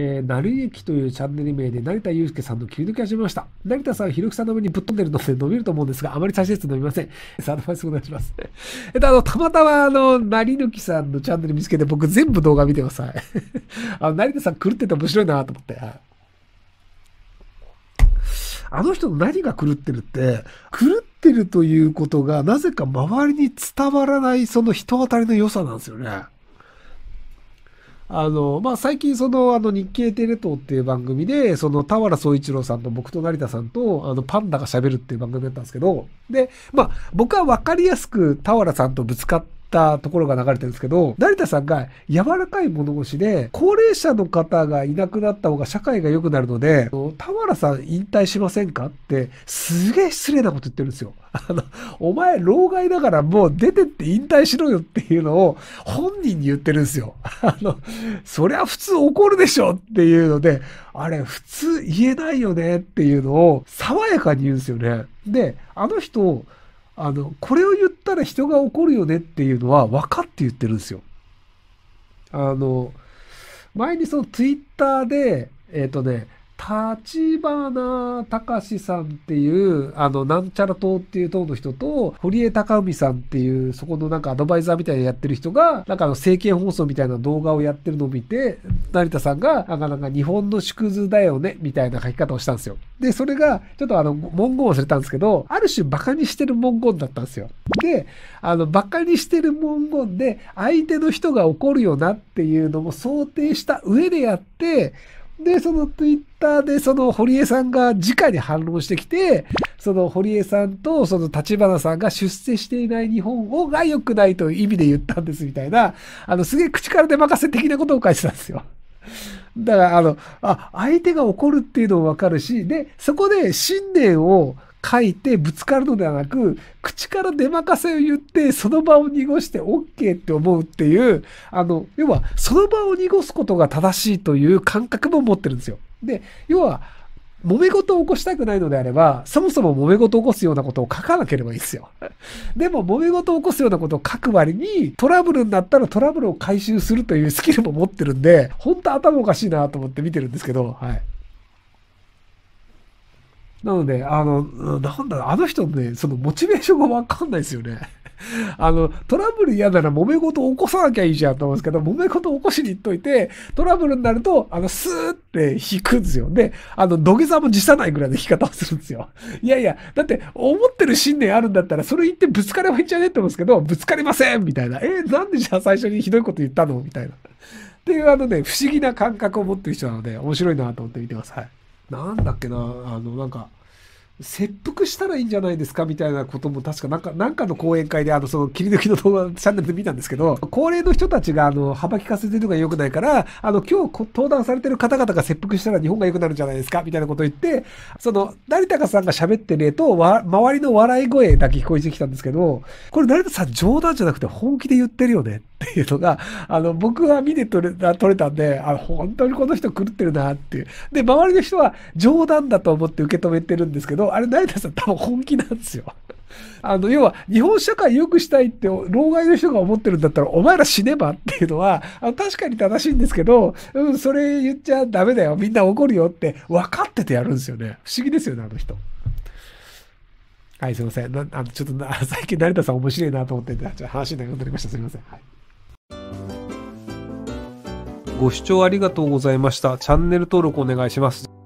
えー、なるゆきというチャンネル名で成田祐介さんの切り抜き始めました。成田さんはひろきさんの上にぶっ飛んでるので伸びると思うんですが、あまり再生数伸びません。アドバイスお願いします。えっと、あの、たまたま、あの、成抜きさんのチャンネル見つけて、僕全部動画見てください。あの、成田さん狂ってて面白いなと思って。あの人の何が狂ってるって、狂ってるということがなぜか周りに伝わらないその人当たりの良さなんですよね。あの、まあ、最近その、あの、日経テレ東っていう番組で、その、田原総一郎さんと僕と成田さんと、あの、パンダが喋るっていう番組だったんですけど、で、まあ、僕はわかりやすく田原さんとぶつかって、たところが流れてるんですけど、成田さんが柔らかい物腰で、高齢者の方がいなくなった方が社会が良くなるので、田原さん引退しませんかって、すげえ失礼なこと言ってるんですよ。あの、お前、老害だからもう出てって引退しろよっていうのを本人に言ってるんですよ。あの、そりゃ普通怒るでしょっていうので、あれ、普通言えないよねっていうのを爽やかに言うんですよね。で、あの人、あの、これを言ったら人が怒るよねっていうのは分かって言ってるんですよ。あの、前にそのツイッターで、えっ、ー、とね、立花隆さんっていう、あの、なんちゃら党っていう党の人と、堀江貴文さんっていう、そこのなんかアドバイザーみたいなやってる人が、なんかあの政見放送みたいな動画をやってるのを見て、成田さんが、なんかなんか日本の縮図だよね、みたいな書き方をしたんですよ。で、それが、ちょっとあの、文言を忘れたんですけど、ある種馬鹿にしてる文言だったんですよ。で、あの、馬鹿にしてる文言で、相手の人が怒るよなっていうのも想定した上でやって、で、そのツイッターでその堀江さんが直に反論してきて、その堀江さんとその立花さんが出世していない日本をが良くないという意味で言ったんですみたいな、あの、すげえ口から出任せ的なことを書いてたんですよ。だから、あの、あ、相手が怒るっていうのもわかるし、で、そこで信念を書いてぶつかるのではなく、口から出任せを言って、その場を濁して OK って思うっていう、あの、要は、その場を濁すことが正しいという感覚も持ってるんですよ。で、要は、揉め事を起こしたくないのであれば、そもそも揉め事を起こすようなことを書かなければいいですよ。でも、揉め事を起こすようなことを書く割に、トラブルになったらトラブルを回収するというスキルも持ってるんで、本当頭おかしいなと思って見てるんですけど、はい。なので、あの、なんだ、あの人ね、そのモチベーションがわかんないですよね。あの、トラブル嫌なら揉め事を起こさなきゃいいじゃんと思うんですけど、揉め事を起こしに行っといて、トラブルになると、あの、スーって引くんですよ。で、あの、土下座も辞さないぐらいの引き方をするんですよ。いやいや、だって、思ってる信念あるんだったら、それ言ってぶつかればいいんじゃねって思うんですけど、ぶつかりませんみたいな。えー、なんでじゃあ最初にひどいこと言ったのみたいな。っていう、あのね、不思議な感覚を持ってる人なので、面白いなと思って見てます。はい。なんだっけな、あの、なんか、切腹したらいいんじゃないですかみたいなことも確かなんか、なんかの講演会であの、その切り抜きの動画チャンネルで見たんですけど、高齢の人たちがあの、幅利かせてるのが良くないから、あの、今日登壇されてる方々が切腹したら日本が良くなるんじゃないですかみたいなことを言って、その、成田さんが喋ってる絵と、わ、周りの笑い声だけ聞こえてきたんですけど、これ成田さん冗談じゃなくて本気で言ってるよねっていうのが、あの、僕は見て取れた取れたんで、あ、本当にこの人狂ってるなっていう。で、周りの人は冗談だと思って受け止めてるんですけど、あれ、成田さん多分本気なんですよ。あの、要は、日本社会良くしたいって、老害の人が思ってるんだったら、お前ら死ねばっていうのは、あの確かに正しいんですけど、うん、それ言っちゃダメだよ。みんな怒るよって分かっててやるんですよね。不思議ですよね、あの人。はい、すいません。なあのちょっと最近成田さん面白いなと思ってて、話になりました。すいません。はいご視聴ありがとうございました。チャンネル登録お願いします。